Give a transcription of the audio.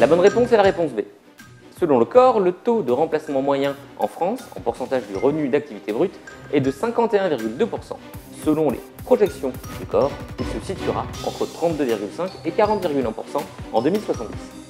La bonne réponse est la réponse B. Selon le corps, le taux de remplacement moyen en France, en pourcentage du revenu d'activité brute, est de 51,2%. Selon les projections du corps, il se situera entre 32,5 et 40,1% en 2070.